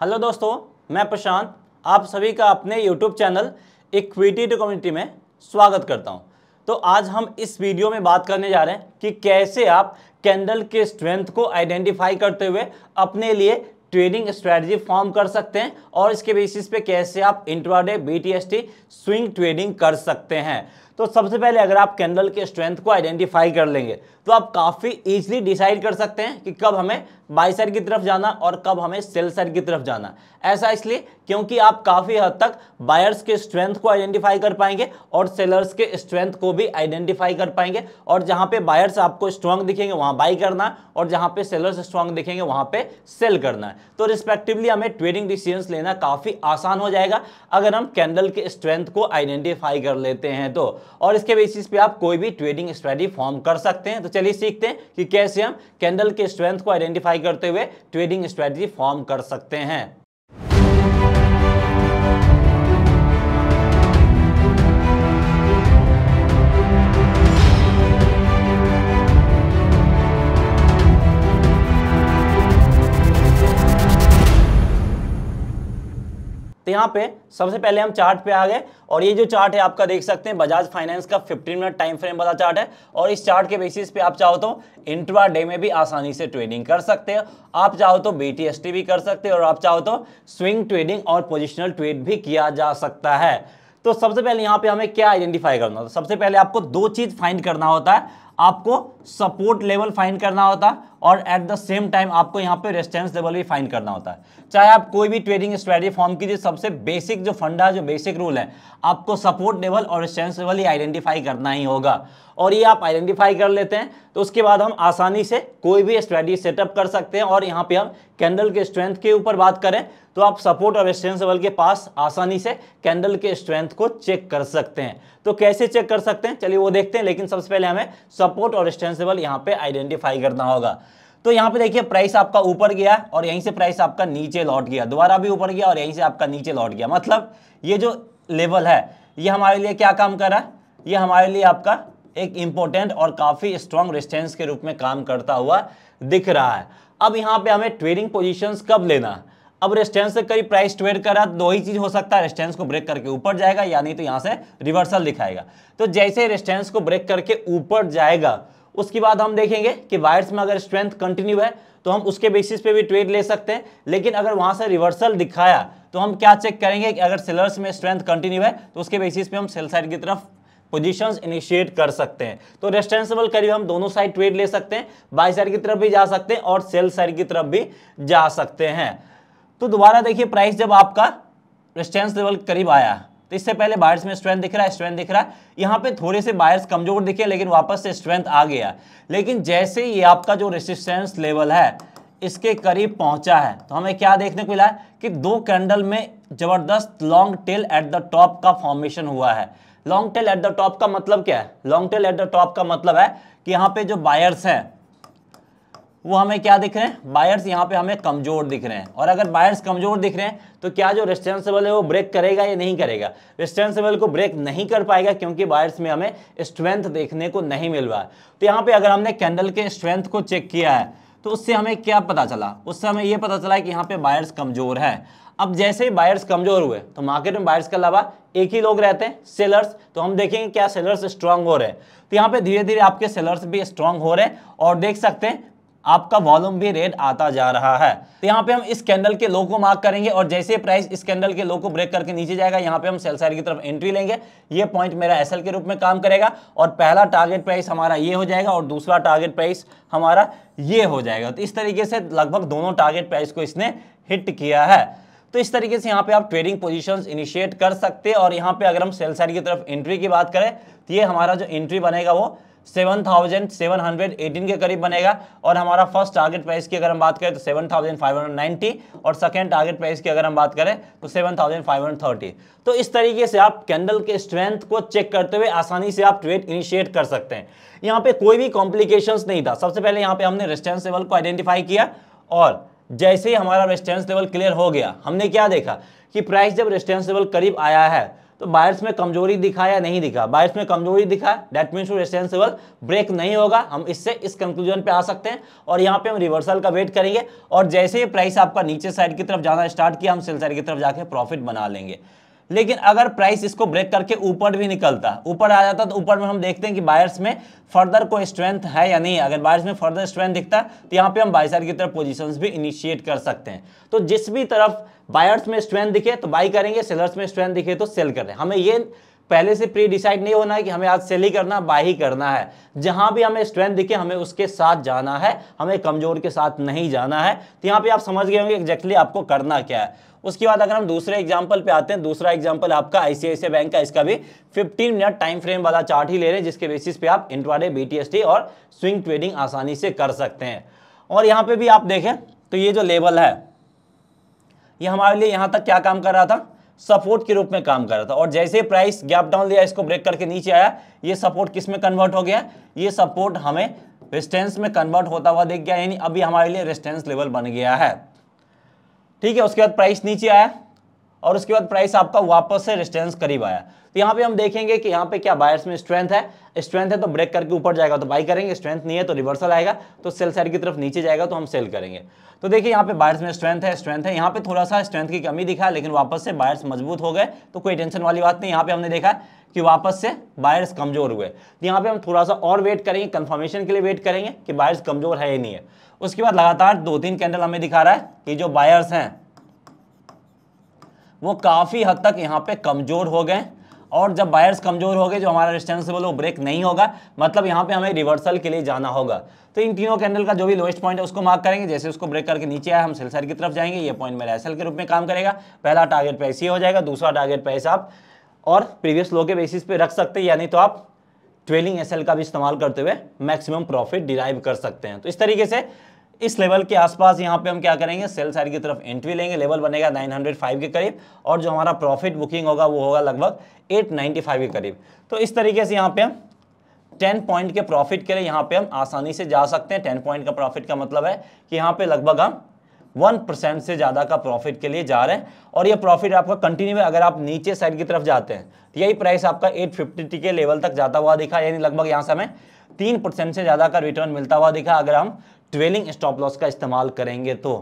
Hello दोस्तों, मैं प्रशांत, आप सभी का अपने YouTube channel equity to community में स्वागत करता हूँ। तो आज हम इस वीडियो में बात करने जा रहे हैं कि कैसे आप कैंडल के स्ट्रेंथ को आइडेंटिफाई करते हुए अपने लिए ट्रेडिंग स्ट्रेटजी फॉर्म कर सकते हैं और इसके बेसिस पे कैसे आप इंट्राडे बीटीएसटी स्विंग ट्रेडिंग कर सकते हैं। तो सबसे पहले अगर आप कैंडल के स्ट्रेंथ को आइडेंटिफाई कर लेंगे तो आप काफ़ी इजीली डिसाइड कर सकते हैं कि कब हमें बाई साइड की तरफ़ जाना और कब हमें सेल साइड की तरफ़ जाना। ऐसा इसलिए क्योंकि आप काफ़ी हद तक बायर्स के स्ट्रेंथ को आइडेंटिफाई कर पाएँगे और सेलर्स के स्ट्रेंथ को भी आइडेंटिफाई कर पाएँगे। और जहाँ पे बायर्स आपको स्ट्रांग दिखेंगे, वहाँ बाई करना और जहाँ पे सेलर्स स्ट्रांग दिखेंगे, वहाँ पे सेल करना। है तो रिस्पेक्टिवली हमें ट्रेडिंग डिसीज़न लेना काफ़ी आसान हो जाएगा। अगर हम कैंडल के स्ट्रेंथ को आइडेंटिफाई कर लेते हैं तो। और इसके बेसिस पे आप कोई भी ट्रेडिंग स्ट्रेटजी फॉर्म कर सकते हैं। तो चलिए सीखते हैं कि कैसे हम कैंडल के स्ट्रेंथ को आइडेंटिफाई करते हुए ट्रेडिंग स्ट्रेटजी फॉर्म कर सकते हैं। तो यहाँ पे सबसे पहले हम चार्ट पे आ गए और ये जो चार्ट है, आपका देख सकते हैं बजाज फाइनेंस का 15 मिनट टाइम फ्रेम वाला चार्ट है। और इस चार्ट के बेसिस पे आप चाहो तो इंट्रा डे में भी आसानी से ट्रेडिंग कर सकते हो। आप चाहो तो बीटीएसटी भी कर सकते हो और आप चाहो तो स्विंग ट्रेडिंग और पोजिशनल ट्रेड भी किया जा सकता है। तो सबसे पहले यहाँ पे हमें क्या आइडेंटिफाई करना होता है? सबसे पहले आपको दो चीज़ फाइंड करना होता है। आपको सपोर्ट लेवल फाइंड करना होता और एट द सेम टाइम आपको यहाँ पे रेस्टेंस लेवल भी फाइंड करना होता। है चाहे आप कोई भी ट्रेडिंग स्ट्रेटजी फॉर्म कीजिए, सबसे बेसिक जो फंडा जो बेसिक रूल है, आपको सपोर्ट लेवल और रेजिस्टेंस लेवल ही आइडेंटिफाई करना ही होगा। और ये आप आइडेंटिफाई कर लेते हैं तो उसके बाद हम आसानी से कोई भी स्ट्रेटजी सेटअप कर सकते हैं और यहाँ पे हम कैंडल के स्ट्रेंथ के ऊपर बात करें तो आप सपोर्ट और रेस्टेंस लेवल के पास आसानी से कैंडल के स्ट्रेंथ को चेक कर सकते हैं। तो कैसे चेक कर सकते हैं? चलिए वो देखते हैं, लेकिन सबसे पहले हमें सपोर्ट और रेजिस्टेंस लेवल यहाँ पे आइडेंटिफाई करना होगा। तो यहाँ पे देखिए प्राइस आपका ऊपर गया और यहीं से प्राइस आपका नीचे लौट गया। दोबारा भी ऊपर गया और यहीं से आपका नीचे लौट गया। मतलब ये जो लेवल है, ये हमारे लिए क्या काम कर? रहा है ये हमारे लिए आपका एक इंपॉर्टेंट और काफ़ी स्ट्रॉन्ग रेजिस्टेंस के रूप में काम करता हुआ दिख रहा है। अब यहाँ पे हमें ट्रेडिंग पोजिशन कब लेना? अब रेजिस्टेंस से करीब प्राइस ट्रेड करा, दो ही चीज़ हो सकता है। रेजिस्टेंस को ब्रेक करके ऊपर जाएगा या नहीं तो यहाँ से रिवर्सल दिखाएगा। तो जैसे रेजिस्टेंस को ब्रेक करके ऊपर जाएगा उसके बाद हम देखेंगे कि वायर्स में अगर स्ट्रेंथ कंटिन्यू है तो हम उसके बेसिस पे भी ट्रेड ले सकते हैं। लेकिन अगर वहाँ से रिवर्सल दिखाया तो हम क्या चेक करेंगे कि अगर सेलर्स में स्ट्रेंथ कंटिन्यू है तो उसके बेसिस पे हम सेल साइड की तरफ़ पोजीशंस इनिशिएट कर सकते हैं। तो रेस्टेंसिबल करीब हम दोनों साइड ट्रेड ले सकते हैं बाई साइड की तरफ़ भी जा सकते हैं और सेल साइड की तरफ़ भी जा सकते हैं। तो दोबारा देखिए प्राइस जब आपका रेस्टेंस लेवल करीब आया तो इससे पहले बायर्स में स्ट्रेंथ दिख रहा है, स्ट्रेंथ दिख रहा है। यहाँ पे थोड़े से बायर्स कमज़ोर दिखे, लेकिन वापस से स्ट्रेंथ आ गया। लेकिन जैसे ये आपका जो रेसिस्टेंस लेवल है, इसके करीब पहुँचा है तो हमें क्या देखने को मिला है कि दो कैंडल में ज़बरदस्त long tail at the top का फॉर्मेशन हुआ है। Long tail at the top का मतलब क्या है? Long tail at the top का मतलब है कि यहाँ पे जो बायर्स हैं वो हमें क्या दिख रहे हैं? बायर्स यहाँ पे हमें कमज़ोर दिख रहे हैं। और अगर बायर्स कमज़ोर दिख रहे हैं तो क्या जो रेस्टेंसिबल है वो ब्रेक करेगा या नहीं करेगा? रेस्टेंसिबल को ब्रेक नहीं कर पाएगा क्योंकि बायर्स में हमें स्ट्रेंथ देखने को नहीं मिल रहा है। तो यहाँ पे अगर हमने कैंडल के स्ट्रेंथ को चेक किया है तो उससे हमें क्या पता चला? उससे हमें ये पता चला कि यहाँ पे बायर्स कमज़ोर है। अब जैसे ही बायर्स कमज़ोर हुए तो मार्केट में बायर्स के अलावा एक ही लोग रहते हैं सेलर्स तो हम देखेंगे क्या सेलर्स स्ट्रांग हो रहे हैं। तो यहाँ पे धीरे धीरे आपके सेलर्स भी स्ट्रांग हो रहे हैं और देख सकते हैं आपका वॉल्यूम भी रेड आता जा रहा है। तो यहाँ पे हम इस कैंडल के लो को मार्क करेंगे और जैसे प्राइस इस कैंडल के लो को ब्रेक करके नीचे जाएगा, यहाँ पे हम सेल साइड की तरफ़ एंट्री लेंगे। ये पॉइंट मेरा एसएल के रूप में काम करेगा और पहला टारगेट प्राइस हमारा ये हो जाएगा और दूसरा टारगेट प्राइस हमारा ये हो जाएगा। तो इस तरीके से लगभग दोनों टारगेट प्राइस को इसने हिट किया है। तो इस तरीके से यहाँ पे आप ट्रेडिंग पोजीशंस इनिशिएट कर सकते हैं और यहाँ पे अगर हम सेल साइड की तरफ़ एंट्री की बात करें तो ये हमारा जो एंट्री बनेगा वो 7,718 के करीब बनेगा और हमारा फ़र्स्ट टारगेट प्राइस की अगर हम बात करें तो 7,590 और सेकेंड टारगेट प्राइस की अगर हम बात करें तो 7,530 तो इस तरीके से आप कैंडल के स्ट्रेंथ को चेक करते हुए आसानी से आप ट्रेड इनिशिएट कर सकते हैं। यहाँ पे कोई भी कॉम्प्लिकेशंस नहीं था। सबसे पहले यहाँ पे हमने रेस्टेंस लेवल को आइडेंटिफाई किया और जैसे ही हमारा रेजिस्टेंस लेवल क्लियर हो गया हमने क्या देखा कि प्राइस जब रेजिस्टेंस लेवल करीब आया है तो बायर्स में कमज़ोरी दिखा या नहीं दिखा? बायर्स में कमज़ोरी दिखा डेट मीन रेसिडेंसिबल ब्रेक नहीं होगा। हम इससे इस कंक्लूजन पे आ सकते हैं और यहाँ पे हम रिवर्सल का वेट करेंगे और जैसे ही प्राइस आपका नीचे साइड की तरफ़ जाना स्टार्ट किया, हम सेल साइड की तरफ़ जाके प्रॉफिट बना लेंगे। लेकिन अगर प्राइस इसको ब्रेक करके ऊपर भी निकलता, ऊपर आ जाता तो ऊपर में हम देखते हैं कि बायर्स में फर्दर कोई स्ट्रेंथ है या नहीं अगर बायर्स में फर्दर स्ट्रेंथ दिखता तो यहाँ पे हम साइड की तरफ़ पोजीशंस भी इनिशिएट कर सकते हैं। तो जिस भी तरफ़ बायर्स में स्ट्रेंथ दिखे तो बाई करेंगे सेलर्स में स्ट्रेंथ दिखे तो सेल करें हमें ये पहले से प्री डिसाइड नहीं होना है कि हमें आज सेल ही करना बाई ही करना है। जहाँ भी हमें स्ट्रेंथ दिखे, हमें उसके साथ जाना है, हमें कमज़ोर के साथ नहीं जाना है। तो यहाँ पे आप समझ गए होंगे एग्जैक्टली आपको करना क्या है। उसके बाद अगर हम दूसरे एग्ज़ाम्पल पे आते हैं, दूसरा एग्ज़ाम्पल आपका आईसीआईसीआई बैंक का, इसका भी 15 मिनट टाइम फ्रेम वाला चार्ट ही ले रहे हैं, जिसके बेसिस पे आप इंट्राडे बीटीएसटी और स्विंग ट्रेडिंग आसानी से कर सकते हैं। और यहाँ पे भी आप देखें तो ये जो लेवल है, ये हमारे लिए यहाँ तक क्या काम कर रहा था? सपोर्ट के रूप में काम कर रहा था। और जैसे प्राइस गैप डाउन लिया इसको ब्रेक करके नीचे आया, ये सपोर्ट किसमें कन्वर्ट हो गया? ये सपोर्ट हमें रेस्टेंस में कन्वर्ट होता हुआ देख गया, यानी अभी हमारे लिए रेजिस्टेंस लेवल बन गया है। ठीक है उसके बाद प्राइस नीचे आया। और उसके बाद प्राइस आपका वापस से रेजिस्टेंस करीब आया। तो यहाँ पे हम देखेंगे कि यहाँ पे क्या बायर्स में स्ट्रेंथ है। स्ट्रेंथ है तो ब्रेक करके ऊपर जाएगा तो बाई करेंगे। स्ट्रेंथ नहीं है तो रिवर्सल आएगा। तो सेल साइड की तरफ़ नीचे जाएगा तो हम सेल करेंगे। तो देखिए यहाँ पे बायर्स में स्ट्रेंथ है स्ट्रेंथ है। यहाँ पे थोड़ा सा स्ट्रेंथ की कमी दिखा, लेकिन वापस से बायर्स मज़बूत हो गए। तो कोई टेंशन वाली बात नहीं। यहाँ पे हमने देखा कि वापस से बायर्स कमज़ोर हुए। तो यहाँ पे हम थोड़ा सा और वेट करेंगे। कंफर्मेशन के लिए वेट करेंगे कि बायर्स कमज़ोर है या नहीं है। उसके बाद लगातार दो तीन कैंडल हमें दिखा रहा है कि जो बायर्स हैं वो काफ़ी हद तक यहाँ पे कमज़ोर हो गए और जब बायर्स कमज़ोर हो गए, जो हमारा रेजिस्टेंसिबल वो ब्रेक नहीं होगा। मतलब यहाँ पे हमें रिवर्सल के लिए जाना होगा। तो इन तीनों कैंडल का जो भी लोएस्ट पॉइंट है, उसको मार्क करेंगे। जैसे उसको ब्रेक करके नीचे आया, हम सेल साइड की तरफ़ जाएँगे, ये पॉइंट मेरा एसएल के रूप में काम करेगा। पहला टारगेट प्राइस ये हो जाएगा, दूसरा टारगेट प्राइस आप और प्रीवियस लो के बेसिस पे रख सकते हैं। यानी तो आप ट्वेलिंग एसएल का भी इस्तेमाल करते हुए मैक्सिमम प्रॉफिट डिराइव कर सकते हैं। तो इस तरीके से इस लेवल के आसपास यहाँ पे हम क्या करेंगे? सेल साइड की तरफ़ एंट्री लेंगे। लेवल बनेगा 905 के करीब और जो हमारा प्रॉफिट बुकिंग होगा, वो होगा लगभग 895 के करीब। तो इस तरीके से यहाँ पे हम 10 पॉइंट के प्रॉफिट के लिए यहाँ पे हम आसानी से जा सकते हैं। 10 पॉइंट का प्रॉफिट का मतलब है कि यहाँ पे लगभग हम वन परसेंट से ज़्यादा का प्रॉफिट के लिए जा रहे हैं। और ये प्रॉफिट आपका कंटिन्यू है। अगर आप नीचे साइड की तरफ़ जाते हैं तो यही प्राइस आपका एट फिफ्टी के लेवल तक जाता हुआ दिखा। यानी लगभग यहाँ से हमें तीन परसेंट से ज़्यादा का रिटर्न मिलता हुआ दिखा। अगर हम ट्वेलिंग स्टॉप लॉस का इस्तेमाल करेंगे तो।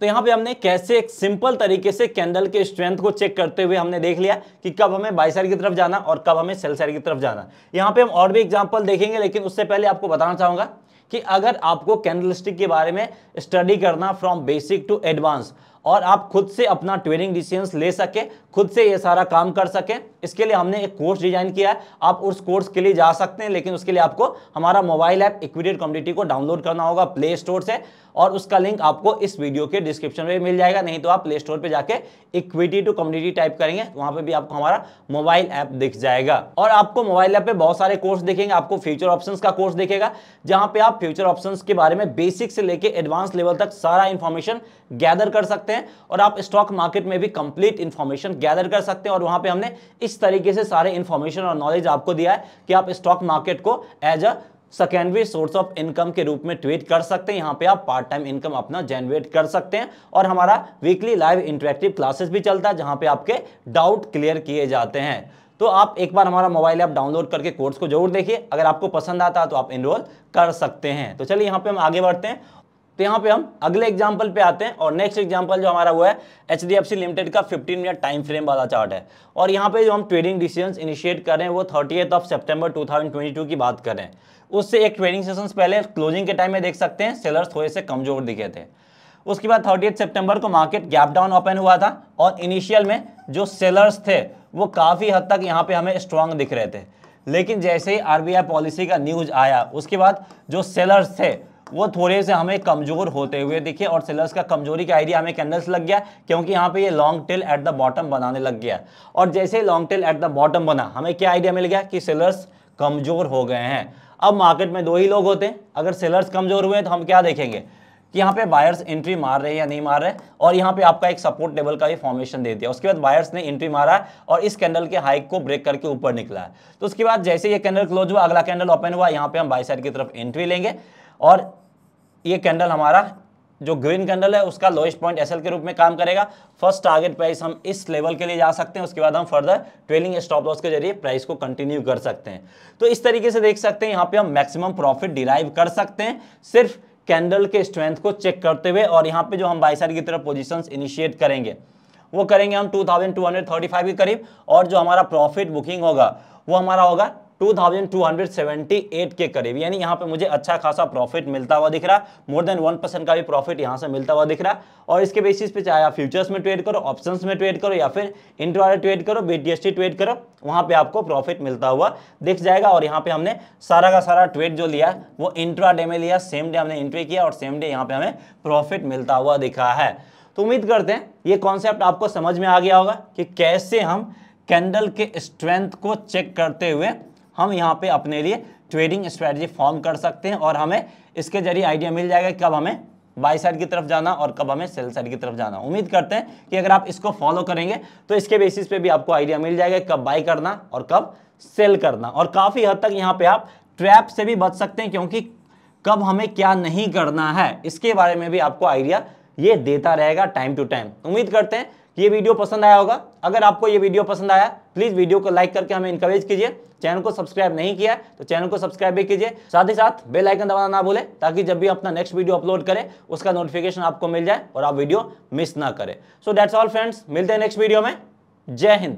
तो यहाँ पे हमने कैसे एक सिंपल तरीके से कैंडल के स्ट्रेंथ को चेक करते हुए हमने देख लिया कि कब हमें बाई साइड की तरफ़ जाना और कब हमें सेल साइड की तरफ़ जाना। यहाँ पे हम और भी एग्जांपल देखेंगे, लेकिन उससे पहले आपको बताना चाहूँगा कि अगर आपको कैंडलस्टिक के बारे में स्टडी करना फ्रॉम बेसिक टू एडवांस और आप खुद से अपना ट्रेडिंग डिसीजंस ले सके, खुद से ये सारा काम कर सके। इसके लिए हमने एक कोर्स डिज़ाइन किया है। आप उस कोर्स के लिए जा सकते हैं, लेकिन उसके लिए आपको हमारा मोबाइल ऐप इक्विटेड कम्युनिटी को डाउनलोड करना होगा प्ले स्टोर से, और उसका लिंक आपको इस वीडियो के डिस्क्रिप्शन में मिल जाएगा। नहीं तो आप प्ले स्टोर पर जाके इक्विटी टू कम्युनिटी टाइप करेंगे, वहाँ पर भी आपको हमारा मोबाइल ऐप दिख जाएगा। और आपको मोबाइल ऐप पे बहुत सारे कोर्स दिखेंगे, आपको फ्यूचर ऑप्शन का कोर्स देखेगा, जहाँ पे आप फ्यूचर ऑप्शन के बारे में बेसिक से लेके एडवांस लेवल तक सारा इंफॉर्मेशन गैदर कर सकते हैं। और आप स्टॉक मार्केट में भी कंप्लीट इंफॉर्मेशन गैदर कर सकते हैं और वहाँ पे हमने इस तरीके से सारे इंफॉर्मेशन और नॉलेज आपको दिया है कि आप स्टॉक मार्केट को as a secondary source of income के रूप में ट्वीट कर सकते हैं। यहाँ पे आप पार्ट टाइम इनकम अपना जनरेट कर सकते हैं और हमारा वीकली लाइव इंटरेक्टिव क्लासेस भी चलता है जहाँ पे आपके डाउट क्लियर किए जाते हैं। तो आप एक बार हमारा मोबाइल ऐप डाउनलोड करके कोर्स को ज़रूर देखिए। अगर आपको पसंद आता है तो आप इनरोल कर सकते हैं। तो चलिए यहाँ पे हम आगे बढ़ते हैं तो यहाँ पे हम अगले एग्ज़ाम्पल पे आते हैं और नेक्स्ट एग्ज़ाम्पल जो हमारा वो है H D F C limited का 15 मिनट टाइम फ्रेम वाला चार्ट है। और यहाँ पे जो हम ट्रेडिंग डिसीज़न इनिशिएट कर रहे हैं, वो थर्टी ऑफ़ सेप्टेम्बर 2022 की बात कर रहे हैं। उससे एक ट्रेडिंग सेशन पहले क्लोजिंग के टाइम में देख सकते हैं सेलर्स थोड़े से कमज़ोर दिखे थे। उसके बाद थर्टी सितंबर को मार्केट गैप डाउन ओपन हुआ था और इनिशियल में जो सेलर्स थे, वो काफ़ी हद तक यहाँ पे हमें स्ट्रांग दिख रहे थे। लेकिन जैसे ही आरबीआई पॉलिसी का न्यूज़ आया, उसके बाद जो सेलर्स थे वो थोड़े से हमें कमज़ोर होते हुए दिखे और सेलर्स का कमज़ोरी का आइडिया हमें कैंडल्स लग गया, क्योंकि यहाँ पे ये long tail at the bottom बनाने लग गया। और जैसे long tail at the bottom बना, हमें क्या आइडिया मिल गया कि सेलर्स कमज़ोर हो गए हैं। अब मार्केट में दो ही लोग होते हैं। अगर सेलर्स कमज़ोर हुए तो हम क्या देखेंगे कि यहाँ पे बायर्स एंट्री मार रहे हैं या नहीं मार रहे और यहाँ पे आपका एक सपोर्ट टेबल का भी फॉर्मेशन दे दिया। उसके बाद बायर्स ने एंट्री मारा और इस कैंडल के हाइक को ब्रेक करके ऊपर निकला। है तो उसके बाद जैसे ये कैंडल क्लोज हुआ, अगला कैंडल ओपन हुआ, यहाँ पे हम बाई साइड की तरफ़ एंट्री लेंगे। और ये कैंडल हमारा, जो ग्रीन कैंडल है, उसका लोएस्ट पॉइंट एसएल के रूप में काम करेगा। फ़र्स्ट टारगेट प्राइस हम इस लेवल के लिए जा सकते हैं, उसके बाद हम फर्दर ट्रेलिंग स्टॉप लॉस के ज़रिए प्राइस को कंटिन्यू कर सकते हैं। तो इस तरीके से देख सकते हैं, यहाँ पे हम मैक्सिमम प्रॉफिट डिराइव कर सकते हैं, सिर्फ़ कैंडल के स्ट्रेंथ को चेक करते हुए और यहाँ पे जो हम बाइसर की तरफ़ पोजिशन इनिशिएट करेंगे, वो करेंगे हम 2235 के करीब और जो हमारा प्रॉफिट बुकिंग होगा, वो हमारा होगा 2278 के करीब। यानी यहाँ पे मुझे अच्छा खासा प्रॉफिट मिलता हुआ दिख रहा है मोर देन वन परसेंट का भी प्रॉफिट यहाँ से मिलता हुआ दिख रहा। है और इसके बेसिस पे चाहे आप फ्यूचर्स में ट्रेड करो ऑप्शंस में ट्रेड करो, या फिर इंट्रा ट्रेड करो बीटीएसटी ट्रेड करो, वहाँ पे आपको प्रॉफिट मिलता हुआ दिख जाएगा। और यहाँ पे हमने सारा का सारा ट्रेड जो लिया, वो इंट्रा डे में लिया सेम डे हमने इंट्री किया और सेम डे यहाँ पे हमें प्रॉफिट मिलता हुआ दिखा है। तो उम्मीद करते हैं, ये कॉन्सेप्ट आपको समझ में आ गया होगा कि कैसे हम कैंडल के स्ट्रेंथ को चेक करते हुए हम यहाँ पे अपने लिए ट्रेडिंग स्ट्रेटजी फॉर्म कर सकते हैं और हमें इसके ज़रिए आइडिया मिल जाएगा कब हमें बाई साइड की तरफ़ जाना और कब हमें सेल साइड की तरफ़ जाना। उम्मीद करते हैं कि अगर आप इसको फॉलो करेंगे तो इसके बेसिस पे भी आपको आइडिया मिल जाएगा कब बाई करना और कब सेल करना। और काफ़ी हद तक यहाँ पे आप ट्रैप से भी बच सकते हैं, क्योंकि कब हमें क्या नहीं करना है, इसके बारे में भी आपको आइडिया ये देता रहेगा टाइम टू टाइम उम्मीद करते हैं कि ये वीडियो पसंद आया होगा। अगर आपको ये वीडियो पसंद आया प्लीज़ वीडियो को लाइक करके हमें इंकरेज कीजिए। चैनल को सब्सक्राइब नहीं किया तो चैनल को सब्सक्राइब भी कीजिए। साथ ही साथ बेल आइकन दबाना ना भूलें, ताकि जब भी अपना नेक्स्ट वीडियो अपलोड करें, उसका नोटिफिकेशन आपको मिल जाए और आप वीडियो मिस ना करें। सो डेट्स ऑल फ्रेंड्स मिलते हैं नेक्स्ट वीडियो में। जय हिंद।